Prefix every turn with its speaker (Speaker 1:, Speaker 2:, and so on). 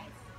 Speaker 1: guys.